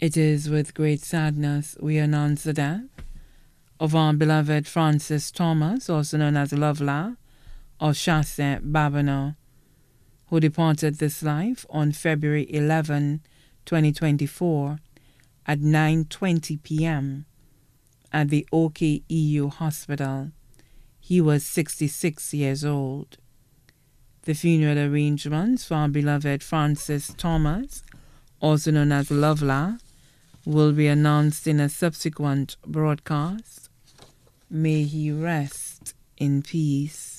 It is with great sadness we announce the death of our beloved Francis Thomas, also known as Lovelar, or Chasse, Babonneau, who departed this life on February 11, 2024 at 9:20 p.m. at the OKEU Hospital. He was 66 years old. The funeral arrangements for our beloved Francis Thomas, also known as Lovelar, will be announced in a subsequent broadcast. May he rest in peace.